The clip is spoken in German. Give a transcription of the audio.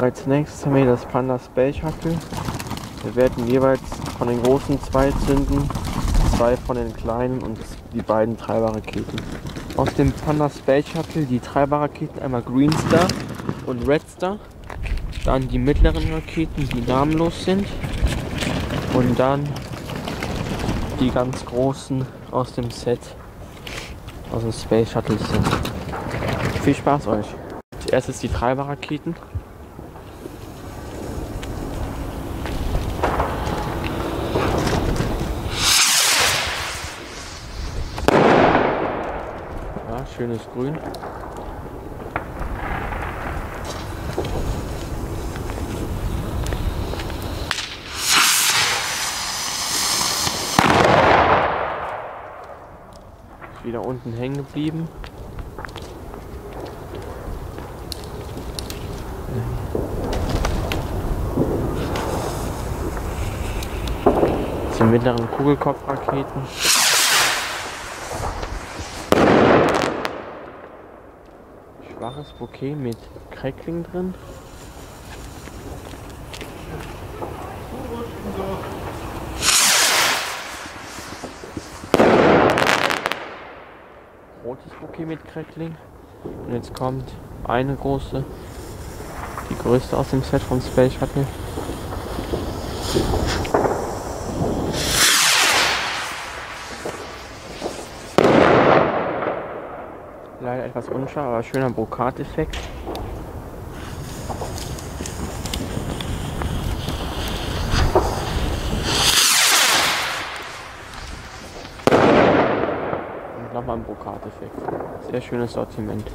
Als nächstes haben wir das Panda Space Shuttle. Wir werden jeweils von den großen zwei zünden, zwei von den kleinen und die beiden Treiberraketen. Aus dem Panda Space Shuttle die Treiberraketen einmal Green Star und Red Star. Dann die mittleren Raketen, die namenlos sind. Und dann die ganz großen aus dem Set, aus dem Space Shuttle Set. Viel Spaß euch! Zuerst ist die Treiberraketen. Schönes Grün. Wieder unten hängen geblieben. Die mittleren Kugelkopfraketen. Schwaches Bouquet mit Crackling drin. Rotes Bouquet mit Crackling. Und jetzt kommt eine große, die größte aus dem Set vom Space Shuttle. Leider etwas unscharf, aber schöner Brokateffekt. Und nochmal ein Brokateffekt. Sehr schönes Sortiment.